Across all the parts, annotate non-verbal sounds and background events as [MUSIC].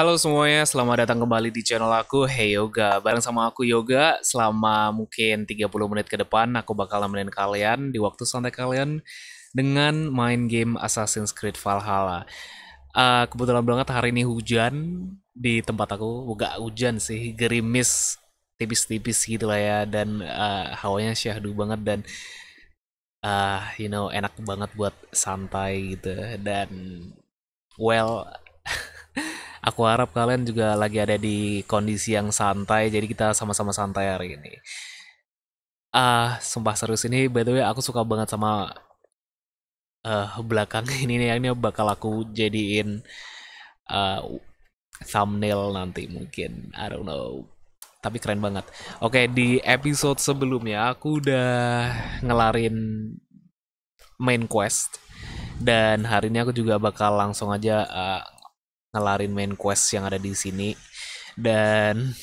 Halo semuanya, selamat datang kembali di channel aku Hey Yoga. Bareng sama aku Yoga, selama mungkin 30 menit ke depan aku bakal nemenin kalian di waktu santai kalian dengan main game Assassin's Creed Valhalla. Uh, kebetulan banget hari ini hujan di tempat aku, gak hujan sih, gerimis tipis-tipis gitu lah ya dan uh, hawanya syahdu banget dan uh, you know enak banget buat santai gitu dan well [LAUGHS] Aku harap kalian juga lagi ada di kondisi yang santai, jadi kita sama-sama santai hari ini. Ah, uh, sumpah serius ini, by the way, aku suka banget sama uh, belakang [LAUGHS] ini nih. Ini bakal aku jadiin uh, thumbnail nanti mungkin. I don't know. Tapi keren banget. Oke, di episode sebelumnya aku udah ngelarin main quest dan hari ini aku juga bakal langsung aja uh, ngelarin main quest yang ada di sini. Dan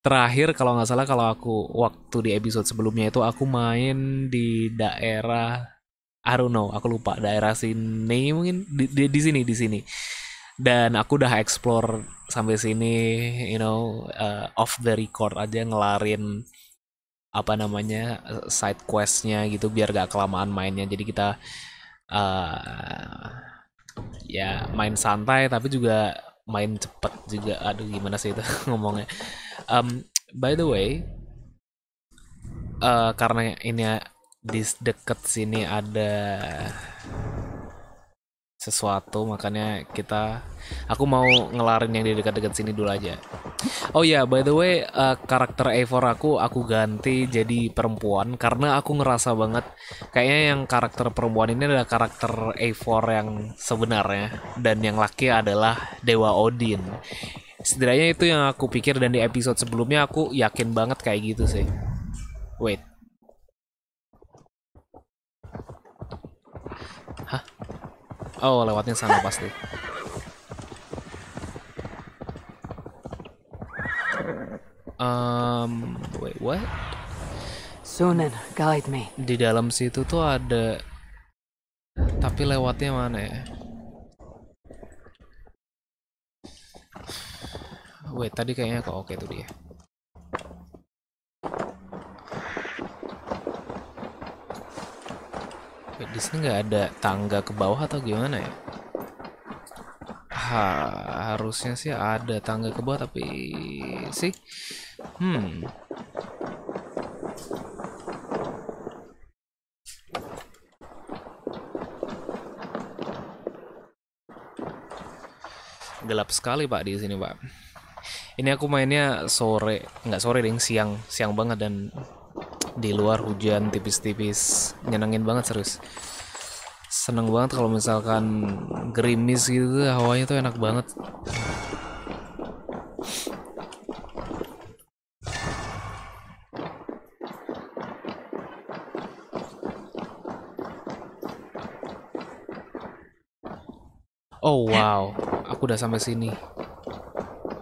terakhir kalau nggak salah kalau aku waktu di episode sebelumnya itu aku main di daerah I don't know aku lupa daerah sini mungkin di, di, di sini di sini. Dan aku udah explore sampai sini you know uh, off the record aja ngelarin apa namanya side questnya gitu biar gak kelamaan mainnya. Jadi kita uh, ya main santai tapi juga main cepet juga. Aduh gimana sih itu [LAUGHS] ngomongnya? Um, by the way uh, karena ini di deket sini ada sesuatu makanya kita aku mau ngelarin yang di dekat-dekat sini dulu aja. Oh ya yeah, by the way uh, karakter A4 aku aku ganti jadi perempuan karena aku ngerasa banget kayaknya yang karakter perempuan ini adalah karakter A4 yang sebenarnya dan yang laki adalah Dewa Odin. Setidaknya itu yang aku pikir dan di episode sebelumnya aku yakin banget kayak gitu sih. Wait? Oh, lewatnya sana pasti. Um, wait, what? Sunan, guide me. Di dalam situ tuh ada tapi lewatnya mana ya? Wait, tadi kayaknya kok oke tuh dia. Di sini nggak ada tangga ke bawah atau gimana ya? Ha, harusnya sih ada tangga ke bawah tapi sih, hmm. Gelap sekali pak di sini pak. Ini aku mainnya sore, nggak sore ding, siang, siang banget dan di luar hujan tipis-tipis nyenengin banget serius seneng banget kalau misalkan gerimis gitu hawanya tuh enak banget Oh wow, aku udah sampai sini.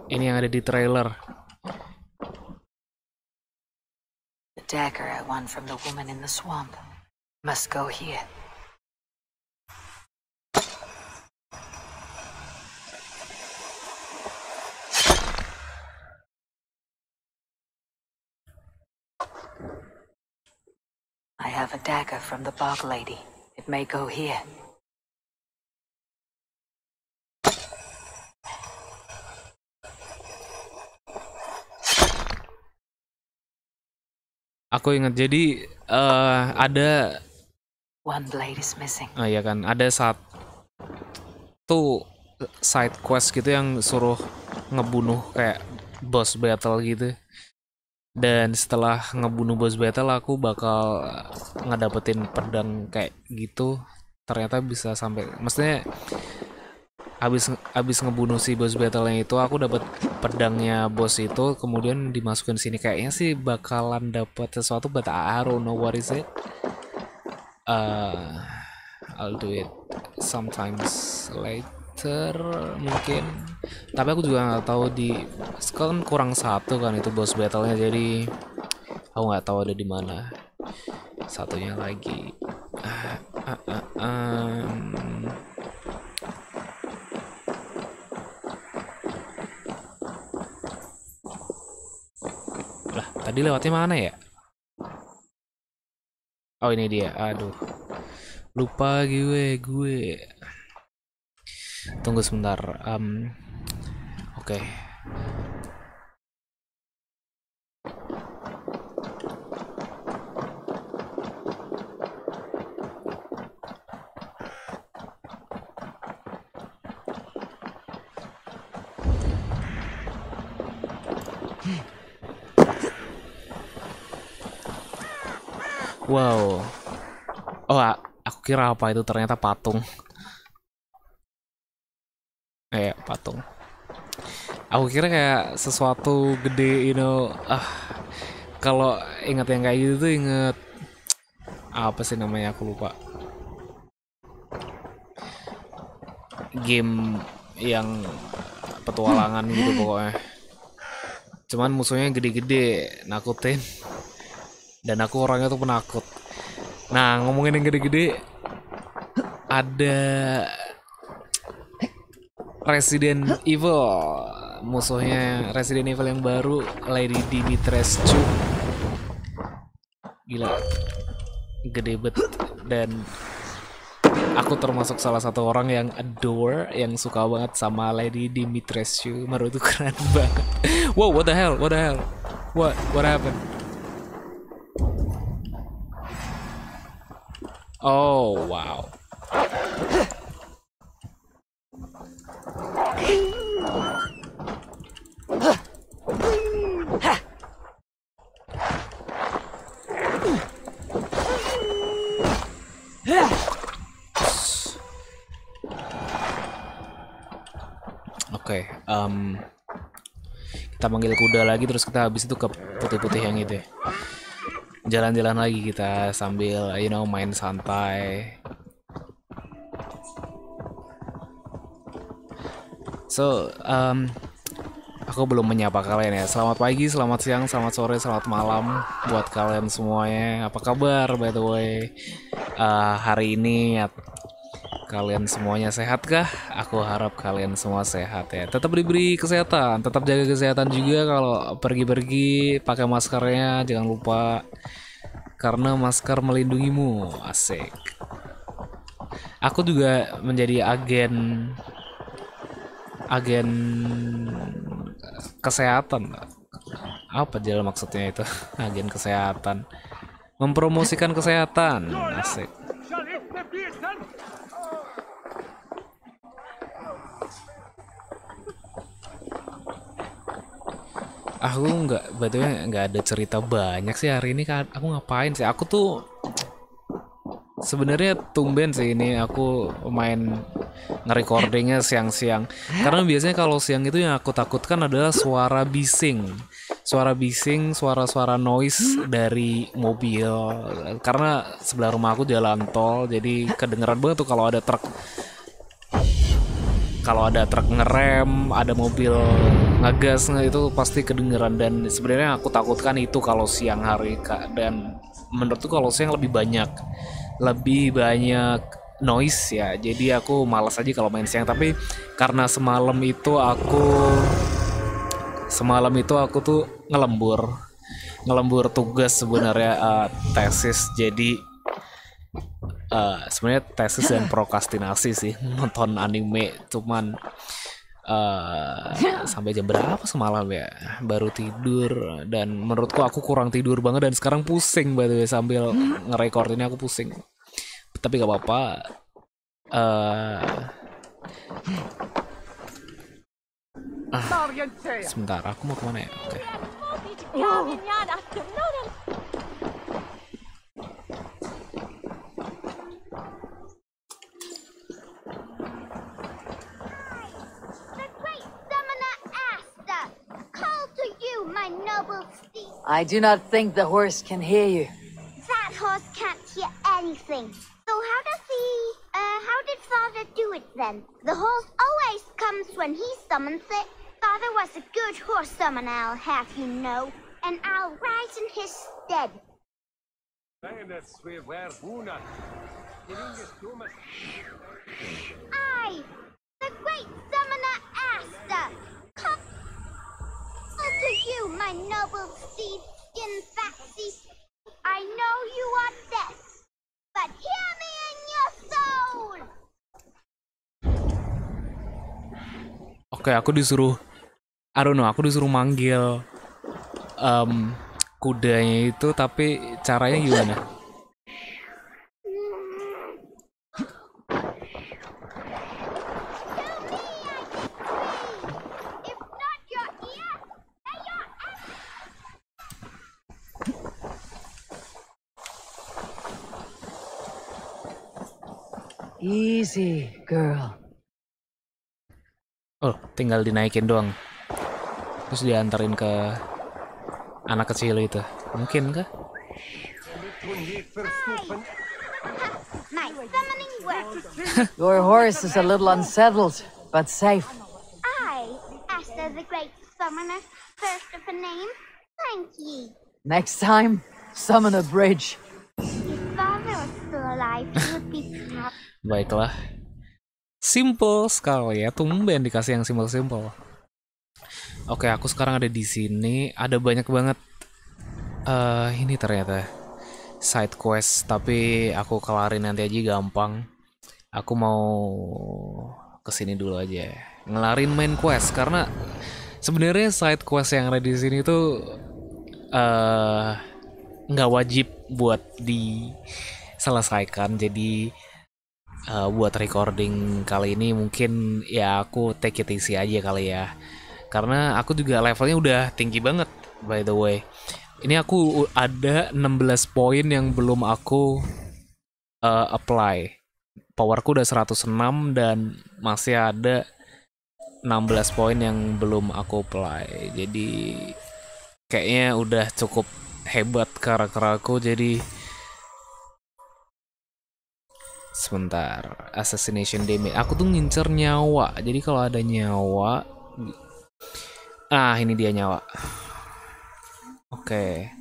Ini yang ada di trailer. Dagger I won from the woman in the swamp. Must go here. I have a dagger from the bog lady. It may go here. Aku ingat jadi uh, ada One blade is missing. Oh iya kan, ada satu side quest gitu yang suruh ngebunuh kayak boss battle gitu. Dan setelah ngebunuh boss battle aku bakal ngedapetin pedang kayak gitu. Ternyata bisa sampai maksudnya habis habis ngebunuh si boss battle itu aku dapat pedangnya bos itu kemudian dimasukin sini. Kayaknya sih bakalan dapat sesuatu but I don't know what is it uh, I'll do it sometimes later mungkin. Tapi aku juga nggak tahu di kan kurang satu kan itu boss battlenya jadi aku nggak tahu ada di mana satunya lagi. Uh, uh, uh, um, Tadi lewatnya mana ya? Oh ini dia. Aduh. Lupa gue, gue. Tunggu sebentar. Um, Oke. Wow. Oh, aku kira apa itu ternyata patung. Eh, patung. Aku kira kayak sesuatu gede, you know. Ah, kalau ingat yang kayak gitu tuh inget apa sih namanya aku lupa. Game yang petualangan gitu pokoknya. Cuman musuhnya gede-gede, nakutin. Dan aku orangnya tuh penakut. Nah, ngomongin yang gede-gede, ada Resident Evil. Musuhnya Resident Evil yang baru, Lady Dimitrescu. Gila. Gede bet. Dan aku termasuk salah satu orang yang adore, yang suka banget sama Lady Dimitrescu. Menurut keren [LAUGHS] banget. Wow, what the hell? What the hell? What? What happened? Oh, wow. Oke, kita manggil kuda lagi terus kita habis itu ke putih-putih yang itu ya. Jalan-jalan lagi kita sambil you know main santai. So, um, aku belum menyapa kalian ya. Selamat pagi, selamat siang, selamat sore, selamat malam buat kalian semuanya. Apa kabar by the way? Eh, hari ini kalian semuanya sehat kah? Aku harap kalian semua sehat ya. Tetap diberi kesehatan, tetap jaga kesehatan juga kalau pergi-pergi pakai maskernya, jangan lupa karena masker melindungimu. Asik. Aku juga menjadi agen agen kesehatan. Apa jalan maksudnya itu? [LAUGHS] Agen kesehatan. Mempromosikan kesehatan. Asik. Aku nggak, betulnya nggak ada cerita banyak sih hari ini kan. Aku ngapain sih? Aku tuh sebenarnya tumben sih ini aku main nge-recordingnya siang-siang. Karena biasanya kalau siang itu yang aku takutkan adalah suara bising. Suara bising, suara-suara noise dari mobil. Karena sebelah rumah aku jalan tol, jadi kedengeran banget tuh kalau ada truk kalau ada truk ngerem, ada mobil ngegas nge- itu pasti kedengeran. Dan sebenarnya aku takutkan itu kalau siang hari dan menurutku kalau siang lebih banyak lebih banyak noise ya. Jadi aku malas aja kalau main siang. Tapi karena semalam itu aku semalam itu aku tuh ngelembur ngelembur tugas sebenarnya eh, tesis. Jadi eh, sebenarnya tesis dan prokrastinasi sih nonton anime cuman eh, [LAUGHS] sampai jam berapa semalam ya? Baru tidur dan menurutku aku kurang tidur banget dan sekarang pusing by the way sambil [LAUGHS] nge-record ini aku pusing. Tapi gak apa-apa. Eh ah, sebentar aku mau ke mana ya? Oke. The my noble steed. I do not think the horse can hear you. That horse can't hear anything. So how does he, uh, how did Father do it then? The horse always comes when he summons it. Father was a good horse summoner, I'll have you know, and I'll rise in his stead. I, the great summoner Asta, call to my noble steed. in Fatsy. I know you are dead, but hear me in your soul. Oke, aku disuruh I don't know, aku disuruh manggil em, kudanya itu tapi caranya gimana? Easy, girl. Oh, tinggal dinaikin doang. Terus diantarin ke anak kecil itu. Mungkin kah? My. Your horse is a little unsettled, but safe. I, Asta the Great Summoner, first of a name, thank ye. Next time, summon a bridge. If father was still alive, he would be proud. Baiklah. Simple sekali ya, tumben dikasih yang simple-simple. Oke, aku sekarang ada di sini. Ada banyak banget eh ini ternyata side quest, tapi aku kelarin nanti aja gampang. Aku mau ke sini dulu aja, ngelarin main quest karena sebenarnya side quest yang ada di sini tuh eh nggak wajib buat diselesaikan. Jadi uh, buat recording kali ini mungkin ya aku take it easy aja kali ya. Karena aku juga levelnya udah tinggi banget by the way. Ini aku ada 16 poin yang belum aku uh, apply. Powerku udah 106 dan masih ada 16 poin yang belum aku apply. Jadi kayaknya udah cukup hebat karakter aku. Jadi Sebentar, assassination damage. Aku tuh ngincer nyawa. Jadi kalau ada nyawa, ah ini dia nyawa. Oke,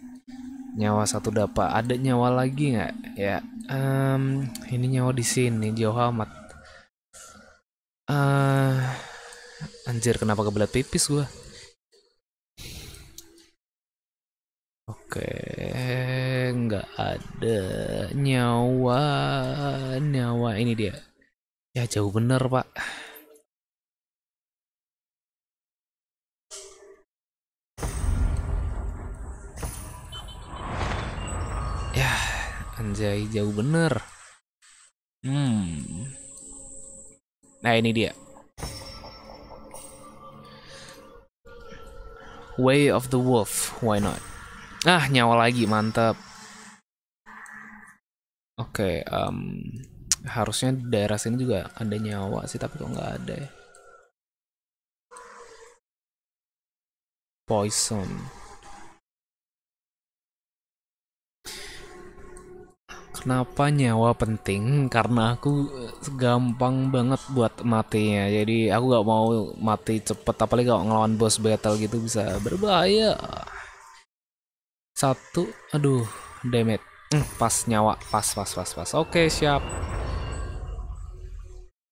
nyawa satu dapat. Ada nyawa lagi nggak? Ya, em, ini nyawa di sini jauh amat. Ah, anjir kenapa kebelat pipis gua? Oke, nggak ada nyawa, nyawa ini dia. Ya jauh bener pak. Ya, anjay jauh bener. Hmm. Nah ini dia. Way of the Wolf, why not? Ah, nyawa lagi, mantap. Oke, em, harusnya di daerah sini juga ada nyawa sih, tapi kok nggak ada ya. Poison. Kenapa nyawa penting? Karena aku eh, gampang banget buat matinya. Jadi aku gak mau mati cepet, apalagi kalau ngelawan boss battle gitu bisa berbahaya. Satu, aduh, damage. Hmm, pas nyawa, pas, pas, pas, pas. Oke, siap.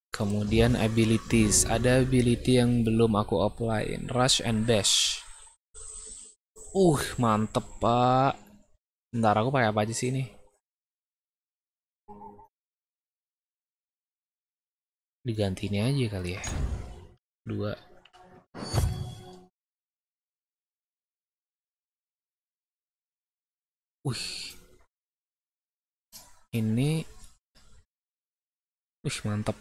Kemudian abilities, ada ability yang belum aku apply. Rush and dash. Uh, mantep pak. Ntar aku pakai apa aja sih ini? Diganti aja kali ya. Dua. Wih. Ini Wih, mantap.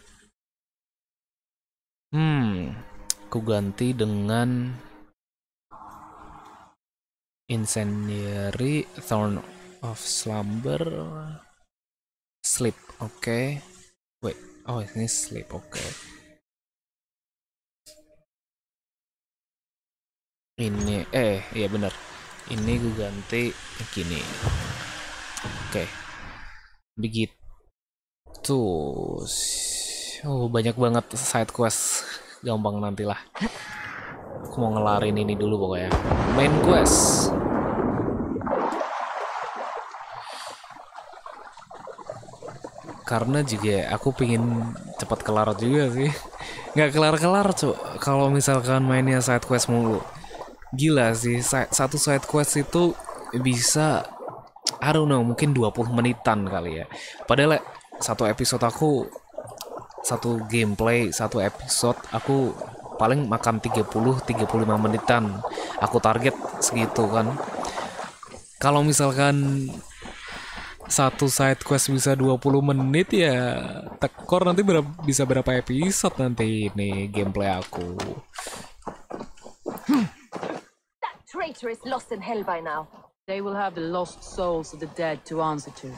Hmm, ku ganti dengan Incendiary Thorn of Slumber Sleep, oke. Wait, oh ini sleep, oke. Ini, eh, iya bener. Ini gue ganti gini. Oke. Begitu. Oh, banyak banget side quest. Gampang nantilah. Aku mau ngelarin ini dulu pokoknya. Main quest. Karena juga aku pingin cepat kelar juga sih. Nggak kelar-kelar, Cuk. Kalau misalkan mainnya side quest mulu. Gila sih, si- satu side quest itu bisa I don't know mungkin 20 menitan kali ya. Padahal satu episode aku satu gameplay satu episode aku paling makan 30 35 menitan. Aku target segitu kan. Kalau misalkan satu side quest bisa 20 menit ya tekor nanti berapa, bisa berapa episode nanti ini gameplay aku traitor is lost in hell by now. They will have the lost souls of the dead to answer to.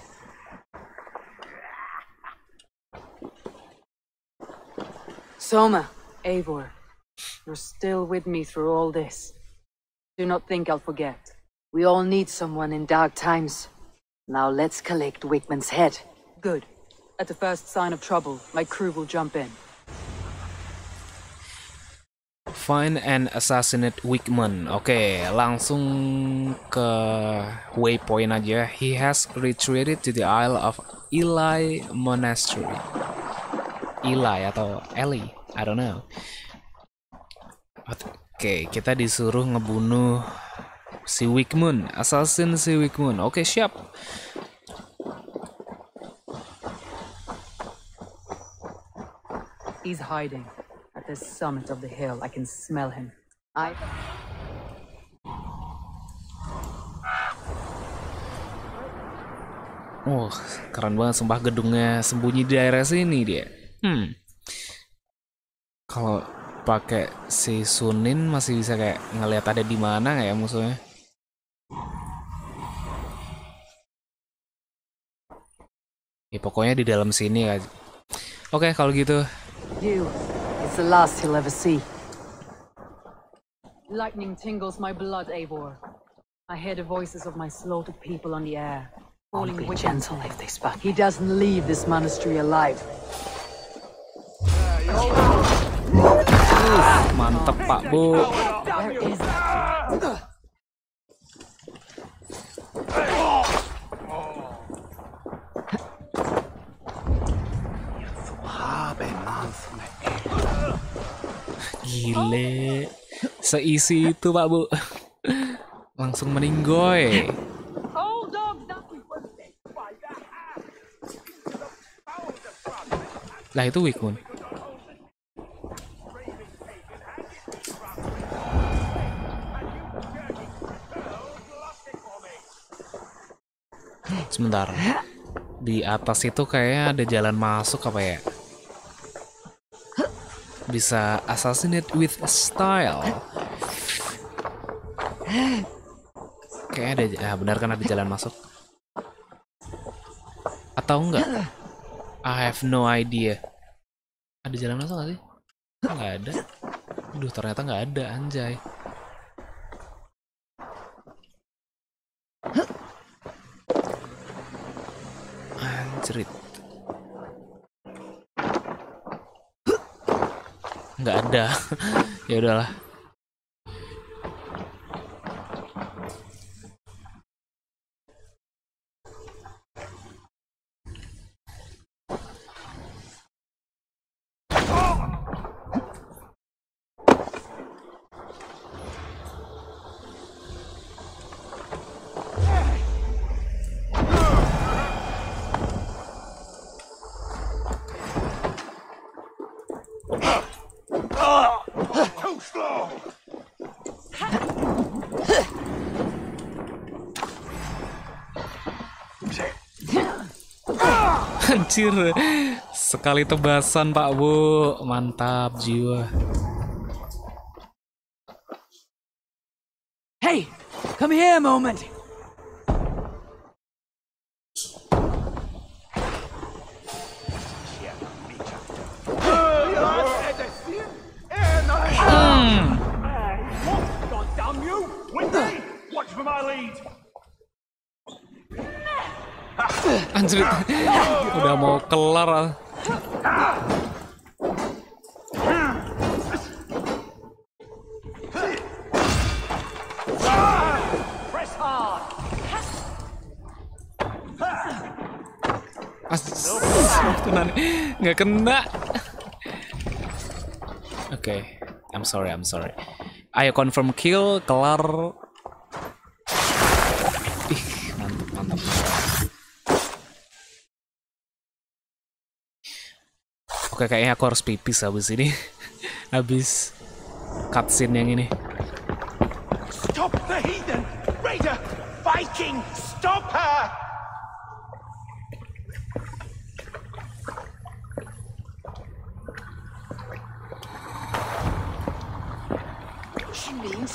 Soma, Eivor, you're still with me through all this. Do not think I'll forget. We all need someone in dark times. Now let's collect Wickman's head. Good. At the first sign of trouble, my crew will jump in. Find and assassinate Wickman. Oke, langsung ke waypoint aja. He has retreated to the Isle of Eli Monastery. Eli atau Eli, I don't know. Oke, kita disuruh ngebunuh si Wickman, assassin si Wickman. Oke, siap. He's hiding. At the summit of the hill, I can smell him. I. Wah, keren banget sumpah gedungnya sembunyi di daerah sini dia. Hmm. Kalau pakai si Sunin masih bisa kayak ngelihat ada di mana ya musuhnya? Ya pokoknya di dalam sini aja. Oke, kalau gitu You. It's the last he'll ever see. Lightning tingles my blood, Eivor. I hear the voices of my slaughtered people on the air. Calling Be Wickman. gentle if they spot. He doesn't leave this monastery alive. mantep Pak Bu. Gile. Seisi itu Pak Bu. Langsung meninggoy. Lah itu Wickman. Sebentar. Di atas itu kayaknya ada jalan masuk apa ya? Bisa assassinate with style. Kayak ada, ah, benar kan ada jalan masuk? Atau enggak? I have no idea. Ada jalan masuk nggak sih? Nggak ada. Aduh, ternyata nggak ada, anjay. Anjrit. Nggak ada. [LAUGHS] ya udahlah. Anjir. Sekali tebasan Pak Bu. Mantap jiwa. Hey, come here a moment. God damn you! With me! Watch for my lead! Anjir. Udah mau kelar. nggak kena. Oke, I'm sorry, I'm sorry. Ayo confirm kill, kelar. mantap mantap. Oke, kayaknya aku harus pipis habis ini. [LAUGHS] habis cutscene yang ini. Stop the heathen! Raider! Viking! Stop her!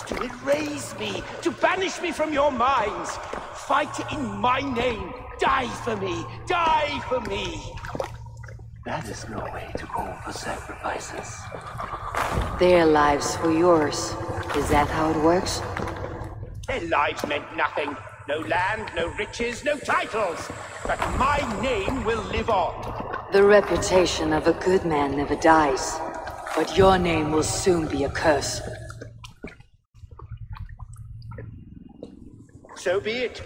To erase me, to banish me from your minds. Fight in my name. Die for me. Die for me. That is no way to call for sacrifices. Their lives for yours. Is that how it works? Their lives meant nothing. No land, no riches, no titles. But my name will live on. The reputation of a good man never dies. But your name will soon be a curse. So be it.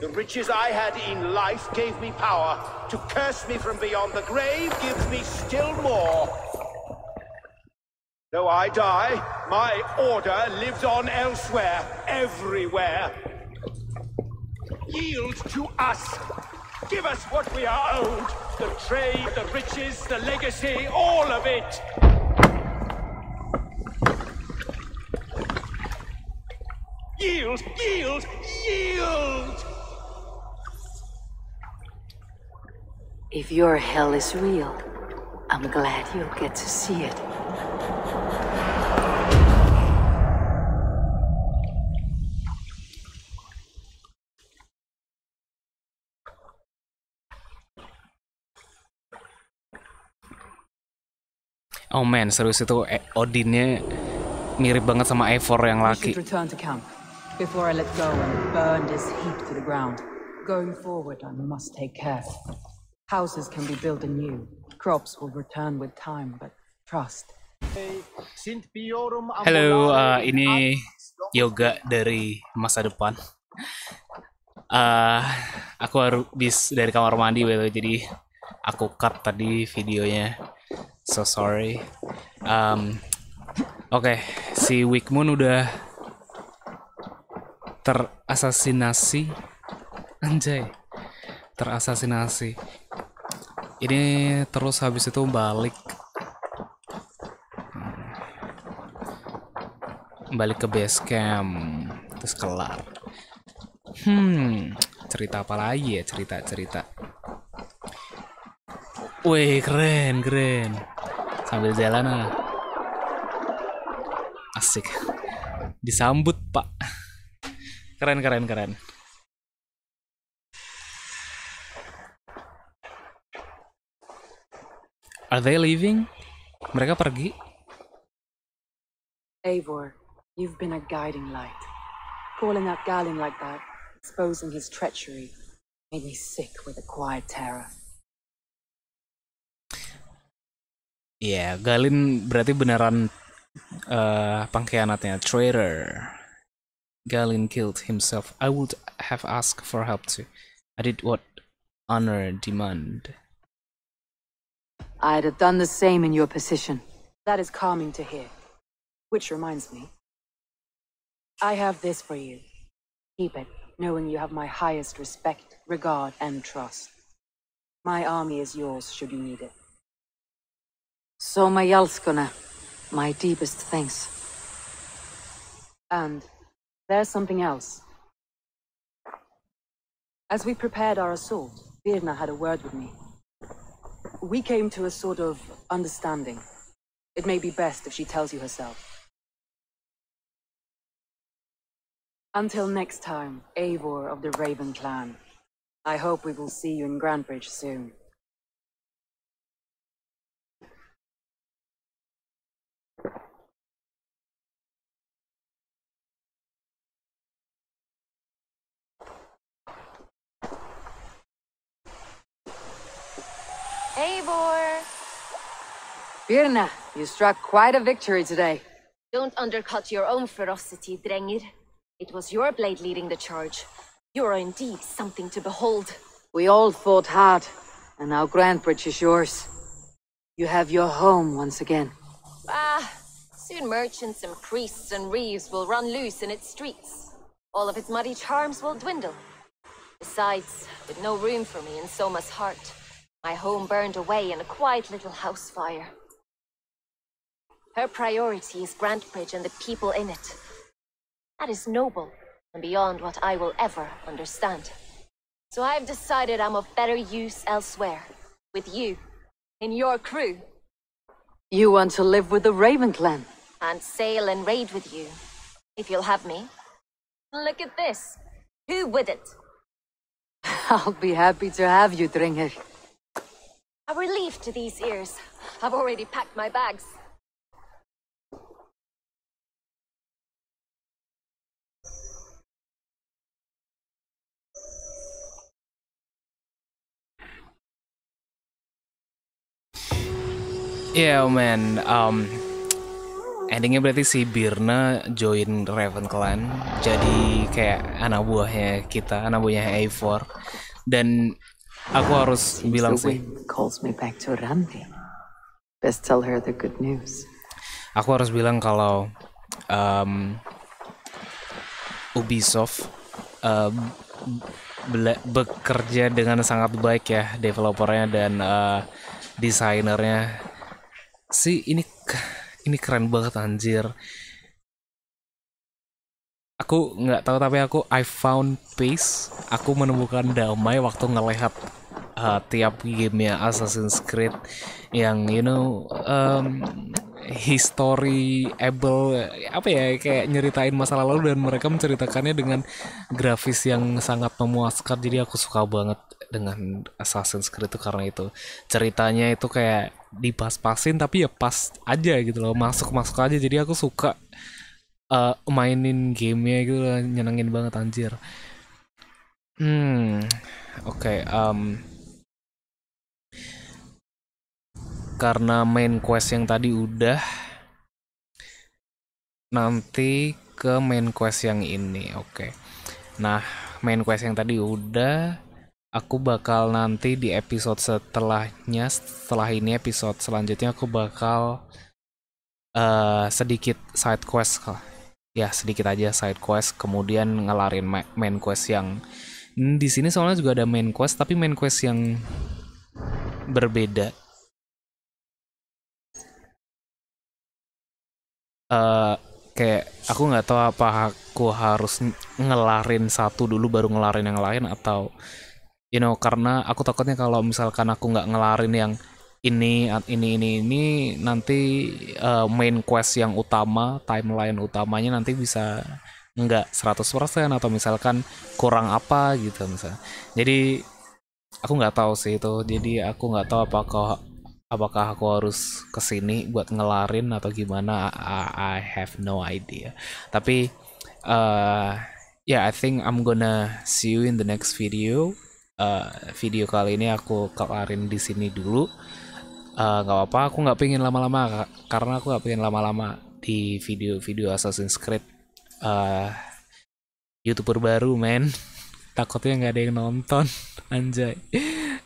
The riches I had in life gave me power. To curse me from beyond the grave gives me still more. Though I die, my order lives on elsewhere, everywhere. Yield to us. Give us what we are owed. The trade, the riches, the legacy, all of it. Yield, yield, yield! If your hell is real, I'm glad you'll get to see it. Oh man, serius itu eh, Odinnya mirip banget sama Eivor yang laki. before I let go and burn this heap to the ground. Going forward, I must take care. Houses can be built anew. Crops will return with time, but trust. Halo, uh, ini Yoga dari masa depan. Uh, aku habis dari kamar mandi, way, jadi aku cut tadi videonya. So sorry. Um, Oke, si Wickmoon udah terasasinasi. Anjay, terasasinasi. Ini terus habis itu balik. Balik ke base camp terus kelar. Hmm cerita apa lagi ya? Cerita cerita Wih keren keren. Sambil jalan ah. Asik. Disambut pak. Keren keren keren Are they leaving? Mereka pergi? Eivor, you've been a guiding light. Calling out Galin like that, exposing his treachery, made me sick with a quiet terror. Iya, Galin berarti beneran eh pengkhianatnya, traitor. Galin killed himself. I would have asked for help too. I did what honor demand. I'd have done the same in your position. That is calming to hear. Which reminds me, I have this for you. Keep it, knowing you have my highest respect, regard, and trust. My army is yours should you need it. So, Soma Jalskona, my deepest thanks. And there's something else. As we prepared our assault, Birna had a word with me. We came to a sort of understanding. It may be best if she tells you herself. Until next time, Eivor of the Raven clan. I hope we will see you in Grandbridge soon. Eivor! Birna, you struck quite a victory today. Don't undercut your own ferocity, Drengir. It was your blade leading the charge. You are indeed something to behold. We all fought hard, and now Grandbridge is yours. You have your home once again. Ah, soon merchants and priests and reeves will run loose in its streets. All of its muddy charms will dwindle. Besides, with no room for me in Soma's heart, my home burned away in a quiet little house fire. Her priority is Grantbridge and the people in it. That is noble and beyond what I will ever understand. So I've decided I'm of better use elsewhere, with you, in your crew, You want to live with the Raven clan? and sail and raid with you, if you'll have me. Look at this. Who wouldn't? [LAUGHS] I'll be happy to have you, Dringer. Relief to these ears. I've already packed my bags. Yeah man, um, endingnya berarti si Birna join Raven Clan jadi kayak anak buahnya kita, anak buahnya A4 dan aku harus bilang sih, aku harus bilang kalau um, Ubisoft bela- bekerja dengan sangat baik ya developernya dan uh, desainernya. Sih ini ini keren banget anjir aku nggak tahu tapi aku I found peace. Aku menemukan damai waktu ngelihat uh, tiap gamenya Assassin's Creed yang you know um, history able apa ya kayak nyeritain masa lalu dan mereka menceritakannya dengan grafis yang sangat memuaskan. Jadi aku suka banget dengan Assassin's Creed itu karena itu. Ceritanya itu kayak dipas-pasin tapi ya pas aja gitu loh masuk-masuk aja. Jadi aku suka uh, mainin gamenya gitu loh, nyenengin banget anjir. Hmm oke um, karena main quest yang tadi udah nanti ke main quest yang ini oke. Nah main quest yang tadi udah aku bakal nanti di episode setelahnya setelah ini episode selanjutnya aku bakal eh sedikit side quest ya sedikit aja side quest kemudian ngelarin ma- main quest yang Hmm, di sini soalnya juga ada main quest tapi main quest yang berbeda. Eh kayak aku nggak tahu apa aku harus ng- ngelarin satu dulu baru ngelarin yang lain atau you know karena aku takutnya kalau misalkan aku nggak ngelarin yang ini ini ini ini nanti eh, main quest yang utama timeline utamanya nanti bisa nggak 100% atau misalkan kurang apa gitu misalnya jadi aku nggak tahu sih itu. Jadi aku nggak tahu apakah apakah aku harus ke sini buat ngelarin atau gimana. I, I have no idea. Tapi uh, yeah I think I'm gonna see you in the next video. Uh, video kali ini aku kelarin di sini dulu Uh, nggak apa-apa aku nggak pengen lama-lama karena aku nggak pengen lama-lama di video-video Assassin's Creed uh, youtuber baru men. [LAUGHS] Takutnya nggak ada yang nonton [LAUGHS] anjay.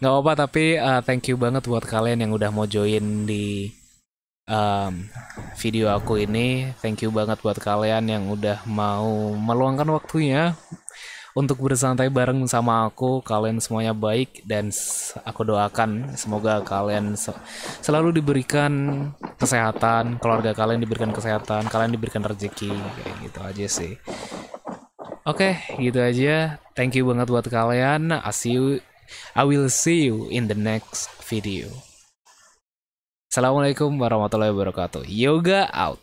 Nggak apa-apa tapi uh, thank you banget buat kalian yang udah mau join di um, video aku ini. Thank you banget buat kalian yang udah mau meluangkan waktunya untuk bersantai bareng sama aku kalian semuanya baik dan aku doakan semoga kalian se- selalu diberikan kesehatan keluarga kalian diberikan kesehatan kalian diberikan rezeki kayak gitu aja sih Oke, gitu aja. Thank you banget buat kalian. I see you. I will see you in the next video. Assalamualaikum warahmatullahi wabarakatuh. Yoga out.